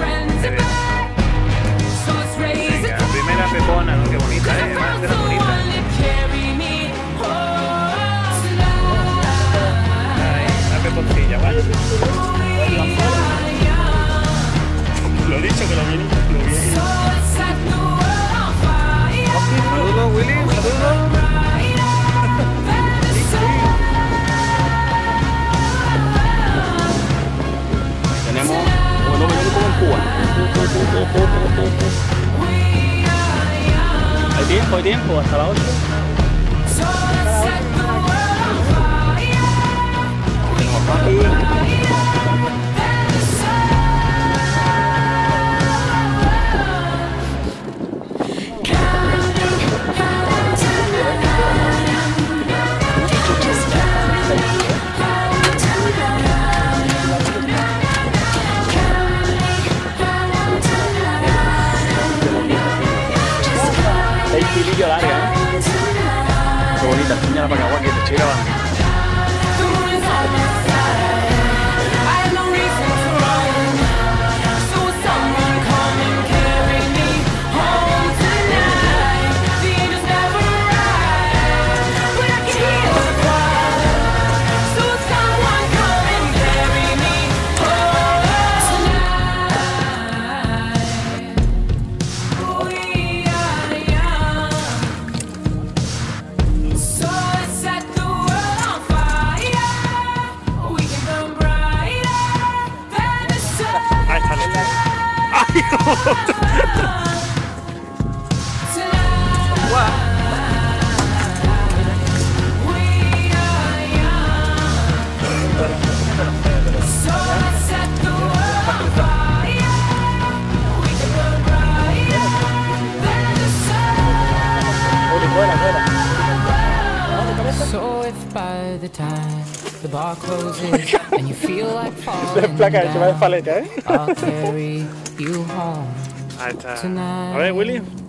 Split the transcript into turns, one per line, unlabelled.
Friends are back, so let's raise a
Venga, primera pepona, ¿no? Qué bonita, ¿eh?
Lo he dicho que lo viene. Lo viene.
Saludos, Willy, saludos.
Tenemos. Bueno, venimos como en Cuba. Hay tiempo, hay tiempo, hasta las 8.
Sun. So if by the time the bar closes and you feel like falling down,
¿eh?
I'll carry you home
Ahí está.